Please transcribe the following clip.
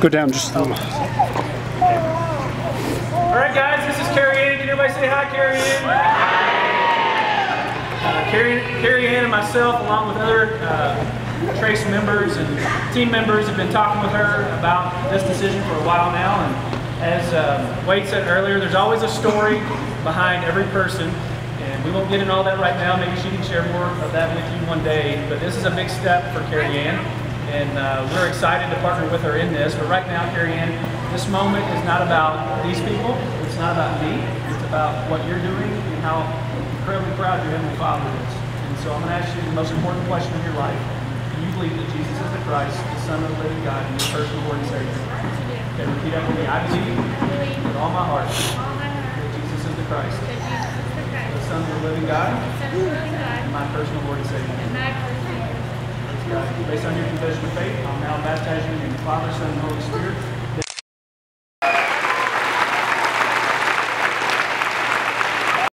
Go down just a little. All right, guys, this is Carryanne. Can everybody say hi, Carryanne? Uh, Carrie, Carryanne and myself, along with other uh, Trace members and team members, have been talking with her about this decision for a while now. And as uh, Wade said earlier, there's always a story behind every person. And we won't get into all that right now. Maybe she can share more of that with you one day. But this is a big step for Carryanne. And uh, we're excited to partner with her in this. But right now, Carryanne, this moment is not about these people. It's not about me. It's about what you're doing and how incredibly proud your Heavenly Father is. And so I'm going to ask you the most important question of your life. Do you believe that Jesus is the Christ, the Son of the living God, and your personal Lord and Savior? Okay, repeat after me. I believe with all my heart that Jesus is the Christ, the Son of the living God, and my personal Lord and Savior. Based on your confession of faith, I'll now baptize you in the Father, Son, and Holy Spirit.